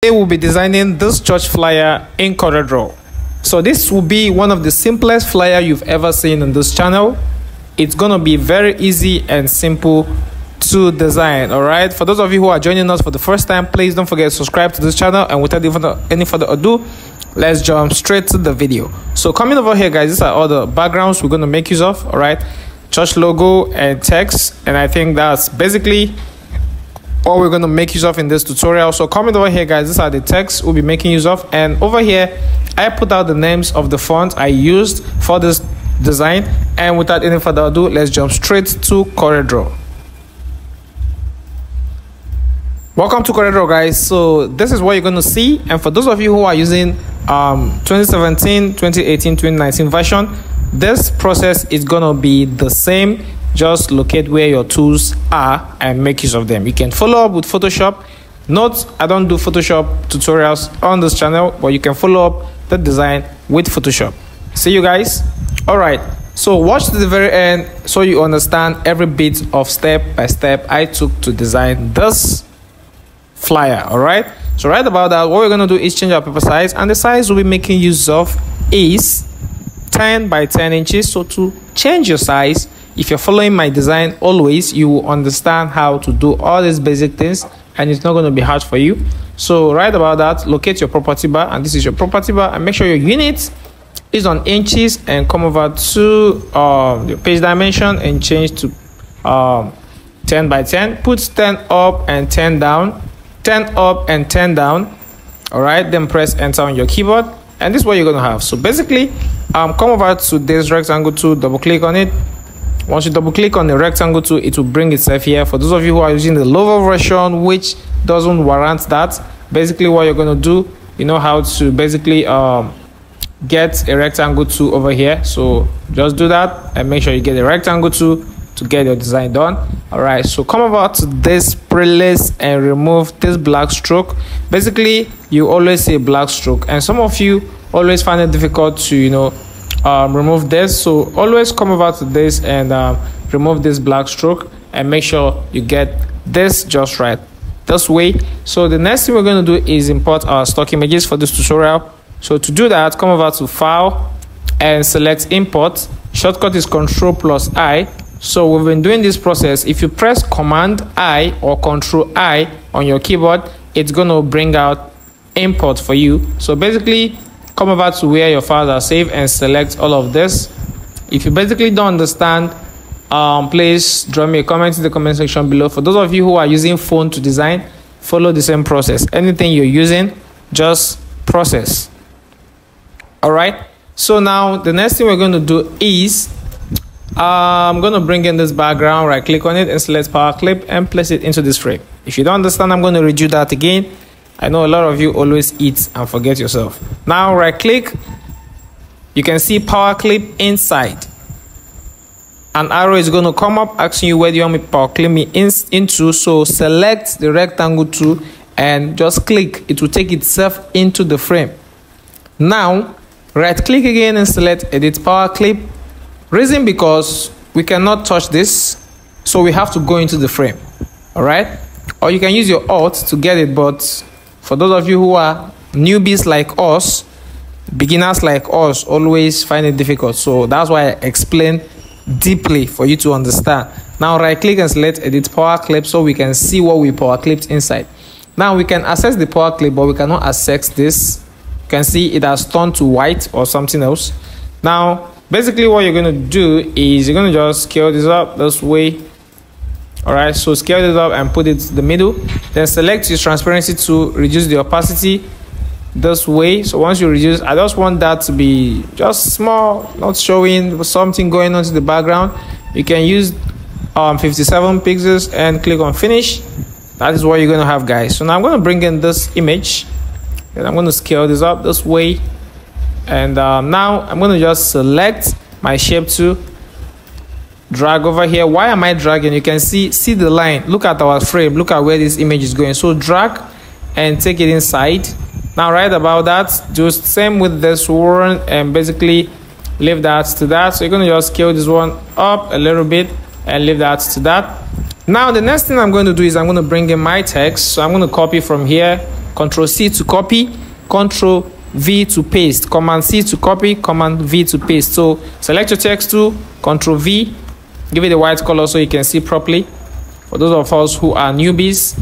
Today we'll be designing this church flyer in CorelDRAW. So this will be one of the simplest flyer you've ever seen on this channel. It's gonna be very easy and simple to design all right for those of you who are joining us for the first time please don't forget to subscribe to this channel. And without any further ado let's jump straight to the video. So coming over here guys these are all the backgrounds we're to make use of all right church logo and text. And i think that's basically what we're going to make use of in this tutorial. So coming over here guys. These are the texts we'll be making use of. And over here i put out the names of the fonts i used for this design. And without any further ado let's jump straight to CorelDRAW welcome to CorelDRAW guys. So this is what you're going to see. And for those of you who are using um 2017 2018 2019 version this process is going to be the same just locate where your tools are and make use of them. You can follow up with photoshop. Note i don't do photoshop tutorials on this channel but you can follow up the design with photoshop. See you guys. All right. So watch to the very end so you understand every bit of step by step i took to design this flyer all right? So right about that what we're going to do is change our paper size and the size we'll be making use of is 10 by 10 inches. So to change your size if you're following my design always you will understand how to do all these basic things and it's not going to be hard for you. So right about that locate your property bar and this is your property bar and make sure your unit is on inches and come over to um, your page dimension and change to um, 10 by 10 put 10 up and 10 down 10 up and 10 down. All right then press enter on your keyboard and this is what you're going to have. So basically um, come over to this rectangle tool double click on it once you double click on the rectangle tool it will bring itself here. For those of you who are using the lower version which doesn't warrant that basically what you're going to do you know how to basically um, get a rectangle tool over here. So just do that and make sure you get a rectangle tool to get your design done. All right so come over to this prelist and remove this black stroke. Basically you always see a black stroke and some of you always find it difficult to you know um, remove this. So always come over to this and um, remove this black stroke and make sure you get this just right. This way. So the next thing we're going to do is import our stock images for this tutorial. So to do that come over to file and select import. Shortcut is control plus i. So we've been doing this process. If you press command i or control i on your keyboard it's going to bring out import for you. So basically come over to where your files are saved and select all of this. If you basically don't understand um, please drop me a comment in the comment section below. For those of you who are using phone to design follow the same process. Anything you're using just process. All right? So now the next thing we're going to do is I'm going to bring in this background, right click on it and select power clip and place it into this frame. If you don't understand, I'm going to redo that again. I know a lot of you always eat and forget yourself. Now right click, you can see power clip inside. An arrow is going to come up asking you where do you want me power clip me in, into. So select the rectangle tool and just click. It will take itself into the frame. Now right click again and select edit power clip reason because we cannot touch this so we have to go into the frame all right or you can use your alt to get it but for those of you who are newbies like us beginners like us always find it difficult. So that's why i explain deeply for you to understand. Now right click and select edit power clip so we can see what we power clipped inside. Now we can access the power clip but we cannot access this. You can see it has turned to white or something else. Now basically what you're going to do is you're going to just scale this up this way all right so scale this up and put it to the middle. Then select your transparency to reduce the opacity this way. So once you reduce i just want that to be just small not showing something going on to the background. You can use um 57 pixels and click on finish. That is what you're going to have guys. So now i'm going to bring in this image. And i'm going to scale this up this way. And um, now I'm going to just select my shape tool drag over here. Why am I dragging? You can see see the line. Look at our frame. Look at where this image is going. So drag and take it inside. Now right about that just same with this one and basically leave that to that. So you're going to just scale this one up a little bit and leave that to that. Now the next thing I'm going to do is I'm going to bring in my text. So I'm going to copy from here. Control c to copy. Control v to paste. Command c to copy. Command v to paste. So select your text tool. Control v give it a white color so you can see properly. For those of us who are newbies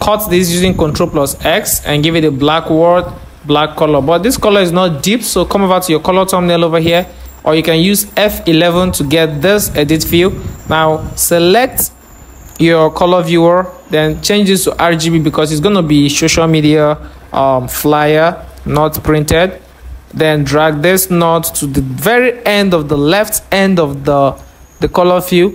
cut this using control plus x and give it a black word black color. But this color is not deep so come over to your color thumbnail over here. Or you can use F11 to get this edit field now select your color viewer then change this to RGB because it's going to be social media um, flyer not printed. Then drag this node to the very end of the left end of the the color field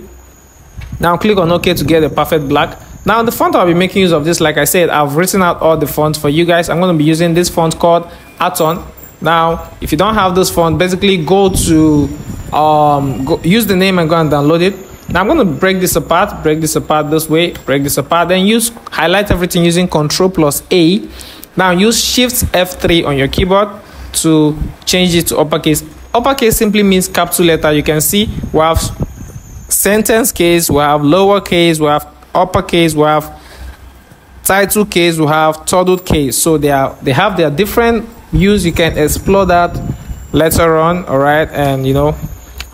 now click on ok to get a perfect black. Now the font i'll be making use of this like i said i've written out all the fonts for you guys. I'm going to be using this font called Anton. Now if you don't have this font basically go to um go, use the name and go and download it. Now i'm going to break this apart break this apart this way break this apart then use highlight everything using control plus a. Now use shift f3 on your keyboard to change it to uppercase. Uppercase simply means capital letter. You can see we have sentence case we have lowercase we have uppercase we have title case we have titled case. So they are they have their different use you can explore that later on all right? And you know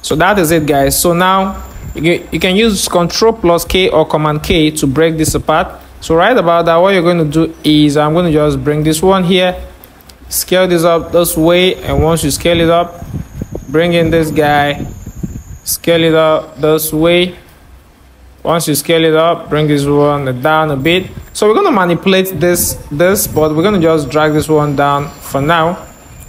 so that is it guys. So now you can use control plus k or command k to break this apart. So right about that what you're going to do is i'm going to just bring this one here scale this up this way. And once you scale it up bring in this guy scale it up this way. Once you scale it up bring this one down a bit. So we're going to manipulate this this but we're going to just drag this one down for now.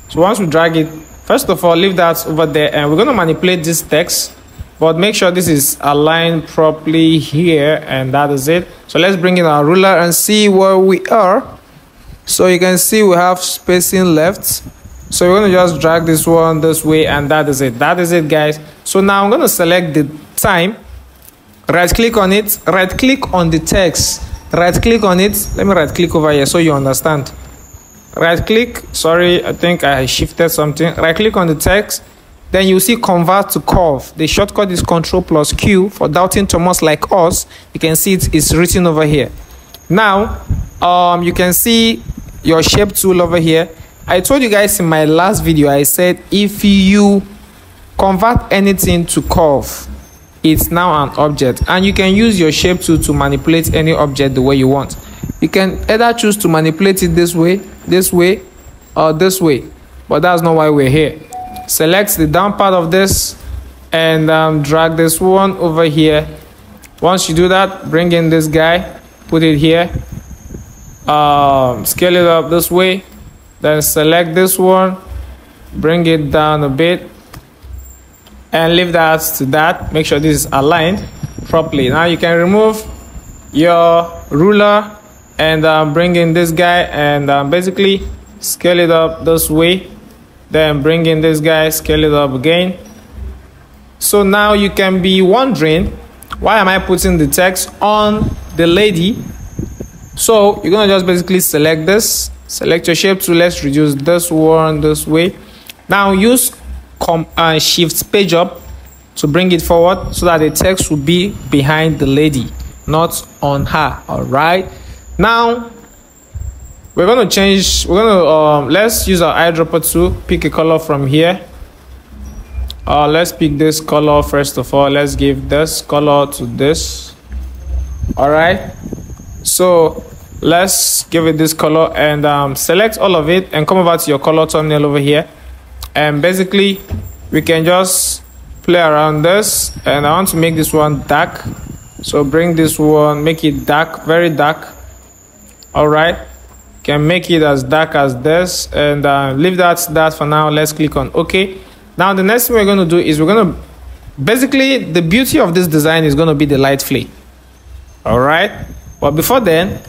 So once we drag it first of all leave that over there and we're going to manipulate this text. But make sure this is aligned properly here and that is it. So let's bring in our ruler and see where we are. So you can see we have spacing left so we're going to just drag this one this way and that is it. That is it guys. So now i'm going to select the time. Right click on it. Right click on the text. Right click on it. Let me right click over here so you understand. Right click. Sorry i think i shifted something. Right click on the text. Then you see convert to curve. The shortcut is control plus q. For doubting thomas like us you can see it is written over here. Now um you can see your shape tool over here i told you guys in my last video i said if you convert anything to curve it's now an object. And you can use your shape tool to manipulate any object the way you want. You can either choose to manipulate it this way this way or this way. But that's not why we're here. Select the down part of this and um, drag this one over here. Once you do that bring in this guy put it here um, scale it up this way then select this one bring it down a bit and leave that to that. Make sure this is aligned properly. Now you can remove your ruler and um, bring in this guy and um, basically scale it up this way. Then bring in this guy scale it up again. So now you can be wondering why am I putting the text on the lady? So you're gonna just basically select this select your shape tool let's reduce this one this way. Now use com uh, shift page up to bring it forward so that the text will be behind the lady not on her. All right now we're going to change we're going to um, let's use our eyedropper tool pick a color from here. Uh, let's pick this color first of all. Let's give this color to this. All right so let's give it this color and um, select all of it and come over to your color thumbnail over here. And basically we can just play around this and I want to make this one dark. So bring this one make it dark very dark. All right can make it as dark as this and uh, leave that that for now. Let's click on ok. Now the next thing we're going to do is we're going to basically the beauty of this design is going to be the light flare all right but before then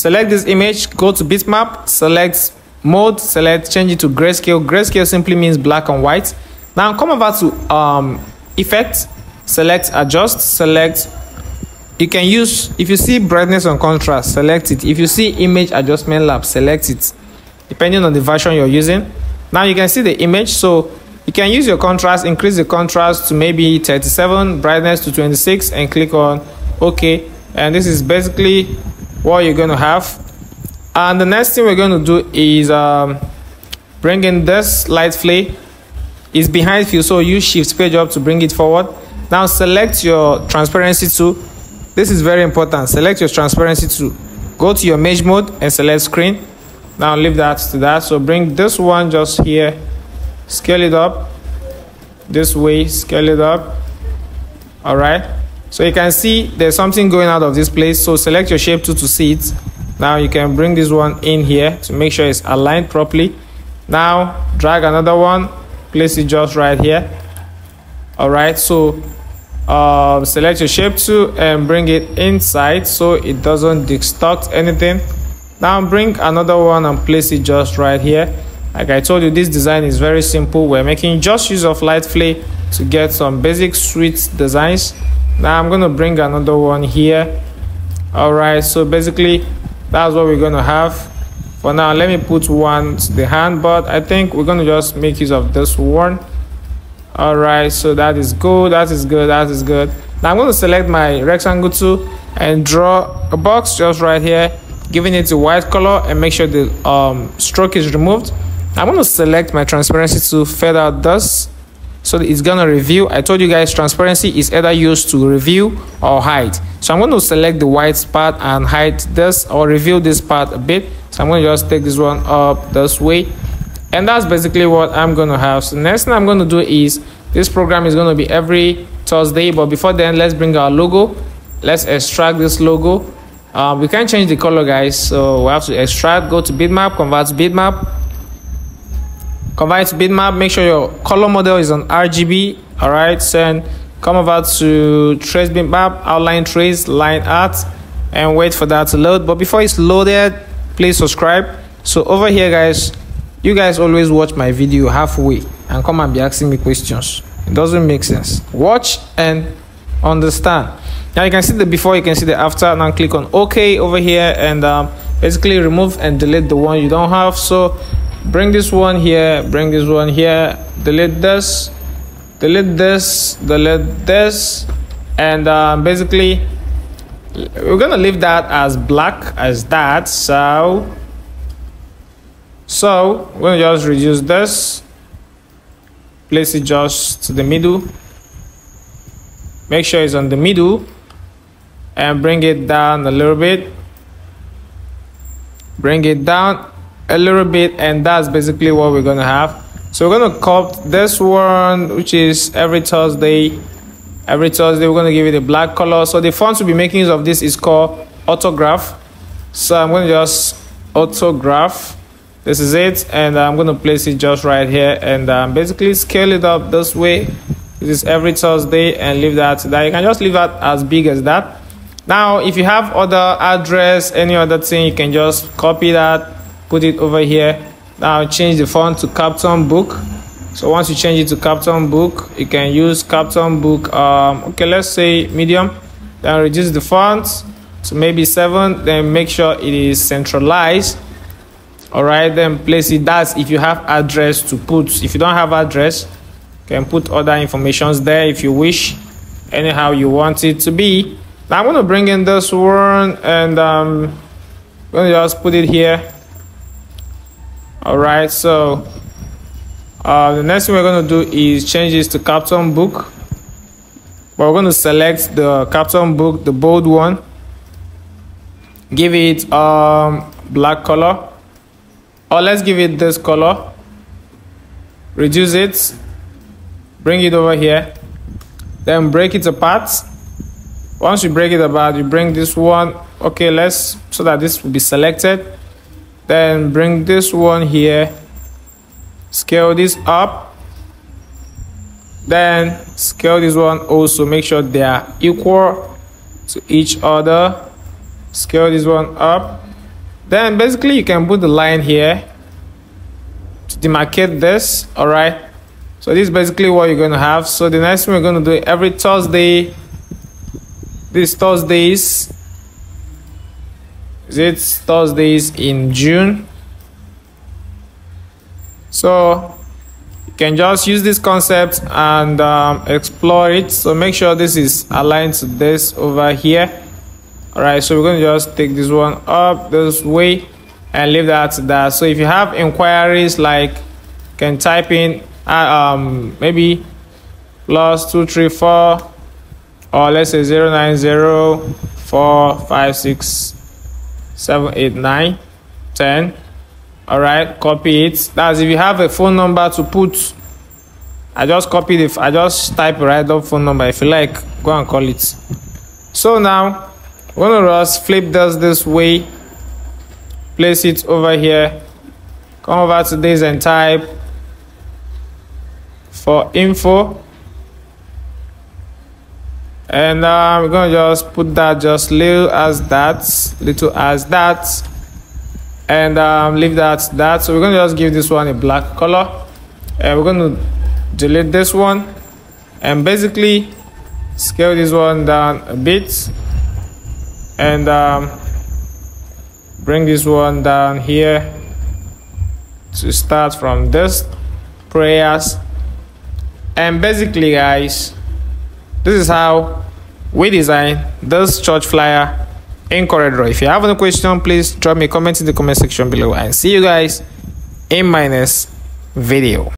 select this image go to bitmap select mode select change it to grayscale. Grayscale simply means black and white. Now come over to um effect select adjust select you can use if you see brightness and contrast select it. If you see image adjustment lab select it depending on the version you're using. Now you can see the image. So you can use your contrast increase the contrast to maybe 37 brightness to 26 and click on ok and this is basically what you're going to have. And the next thing we're going to do is um, bring in this light flare is behind you so use shift page up to bring it forward. Now select your transparency tool. This is very important. Select your transparency tool. Go to your merge mode and select screen. Now leave that to that. So bring this one just here. Scale it up. This way scale it up. All right so you can see there's something going out of this place. So select your shape tool to see it. Now you can bring this one in here to make sure it's aligned properly. Now drag another one. Place it just right here. All right so uh, select your shape tool and bring it inside so it doesn't distort anything. Now bring another one and place it just right here. Like i told you this design is very simple. We're making just use of light flare to get some basic sweet designs now i'm to bring another one here. All right so basically that's what we're to have. For now let me put one to the hand but i think we're to just make use of this one. All right so that is good that is good that is good. Now i'm to select my rectangle tool and draw a box just right here giving it a white color and make sure the um, stroke is removed. I'm going to select my transparency to fade out this so it's gonna review. I told you guys transparency is either used to review or hide. So i'm going to select the white part and hide this or reveal this part a bit. So i'm going to just take this one up this way. And that's basically what i'm going to have. So next thing i'm going to do is this program is going to be every thursday but before then let's bring our logo. Let's extract this logo. Um, we can't change the color guys so we have to extract go to bitmap convert bitmap convert to bitmap make sure your color model is on rgb all right then come over to trace bitmap outline trace line art and wait for that to load. But before it's loaded please subscribe. So over here guys you guys always watch my video halfway and come and be asking me questions. It doesn't make sense. Watch and understand. Now you can see the before you can see the after. Now click on ok over here and um, basically remove and delete the one you don't have. So bring this one here bring this one here. Delete this delete this delete this. And um, basically we're gonna leave that as black as that. So so we're gonna just reduce this. Place it just to the middle. Make sure it's on the middle. And bring it down a little bit. Bring it down a little bit and that's basically what we're gonna have. So we're gonna cut this one which is every thursday. Every thursday we're gonna give it a black color. So the font we'll be making use of this is called Autograf. So i'm gonna just Autograf. This is it and i'm gonna place it just right here. And um, basically scale it up this way. This is every thursday and leave that. That you can just leave that as big as that. Now if you have other address any other thing you can just copy that put it over here. Now change the font to Campton Book. So once you change it to Campton Book you can use Campton Book um, okay let's say medium. Then reduce the font so maybe 7 then make sure it is centralized. All right then place it. That's if you have address to put. If you don't have address you can put other informations there if you wish anyhow you want it to be. Now i'm going to bring in this one and um, i'm going to just put it here all right so uh, the next thing we're going to do is change this to Campton Book. But we're going to select the Campton Book the bold one. Give it um, black color. Or let's give it this color. Reduce it. Bring it over here. Then break it apart. Once you break it apart you bring this one. Okay let's so that this will be selected then bring this one here. Scale this up. Then scale this one also. Make sure they are equal to each other. Scale this one up. Then basically you can put the line here to demarcate this. All right so this is basically what you're going to have. So the next thing we're going to do every thursday these thursdays is it Thursdays in June. So you can just use this concept and um, explore it. So make sure this is aligned to this over here. All right so we're going to just take this one up this way and leave that there. So if you have inquiries like can type in uh, um maybe plus two three four or let's say zero nine zero four five six seven eight nine ten. All right copy it. That's if you have a phone number to put. I just copy the i just type right up phone number if you like. Go and call it. So now one of us flip this this way. Place it over here. Come over to this and type for info and uh, we're gonna just put that just little as that little as that. And um, leave that that. So we're gonna just give this one a black color. And we're gonna delete this one. And basically scale this one down a bit. And um, bring this one down here to start from this prayers. And basically guys this is how we design this church flyer in CorelDRAW if you have any question please drop me a comment in the comment section below and see you guys in my next video